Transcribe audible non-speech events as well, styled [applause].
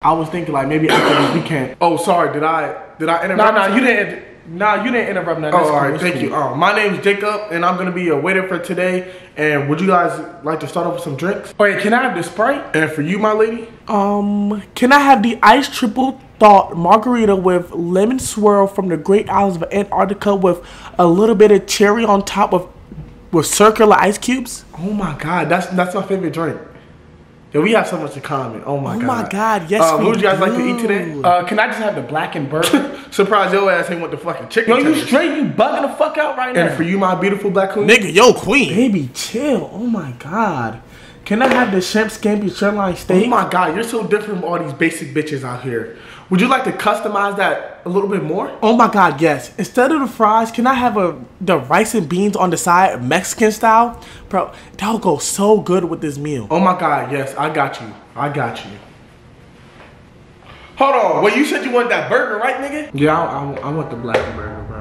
I was thinking like maybe after this weekend. Oh, sorry. Did I did I interrupt? No, no, you didn't. No, you didn't interrupt nothing. Oh, That's all cool, right. Thank cool. you. Um, my name's Jacob, and I'm gonna be a waiter for today. And would you guys like to start off with some drinks? Wait, can I have the Sprite? And for you, my lady, Um, can I have the ice triple thought margarita with lemon swirl from the Great Islands of Antarctica with a little bit of cherry on top of with circular ice cubes? oh my god, that's that's my favorite drink. Yeah, we have so much in common. Oh my Oh god. Oh my God, yes, Uh, we what would you guys like to eat today? Uh, can I just have the blackened burger? [laughs] Surprise your ass ain't want the fucking chicken. Yo, you straight? You bugging the fuck out right now? And for you, my beautiful black queen. Nigga, yo, queen. Baby, chill. Oh my god. Can I have the shrimp scampi sirloin oh steak? Oh my god, you're so different from all these basic bitches out here. Would you like to customize that a little bit more? Oh my god, yes. Instead of the fries, can I have a the rice and beans on the side, Mexican style? Bro, that'll go so good with this meal. Oh my god, yes, I got you. I got you. Hold on, wait, you said you want that burger, right, nigga? Yeah, I, I, I want the black burger, bro.